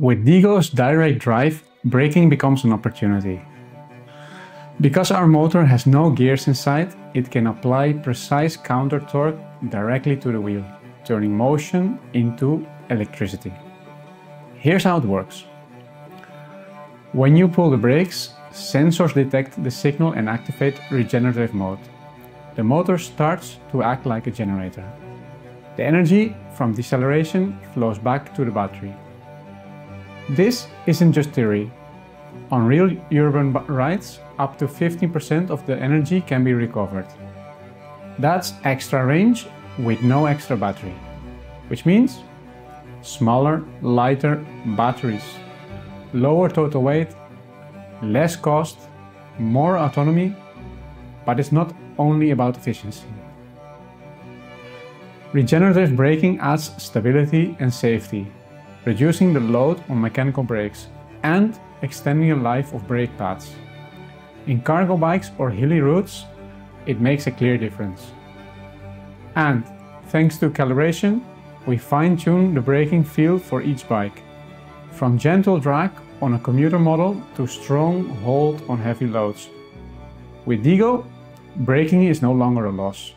With D-GO's direct drive, braking becomes an opportunity. Because our motor has no gears inside, it can apply precise counter torque directly to the wheel, turning motion into electricity. Here's how it works. When you pull the brakes, sensors detect the signal and activate regenerative mode. The motor starts to act like a generator. The energy from deceleration flows back to the battery. This isn't just theory. On real urban rides, up to 15% of the energy can be recovered. That's extra range with no extra battery, which means smaller, lighter batteries, lower total weight, less cost, more autonomy, but it's not only about efficiency. Regenerative braking adds stability and safety, reducing the load on mechanical brakes and extending the life of brake pads. In cargo bikes or hilly routes, it makes a clear difference. And thanks to calibration, we fine-tune the braking feel for each bike, from gentle drag on a commuter model to strong hold on heavy loads. With D-GO, braking is no longer a loss.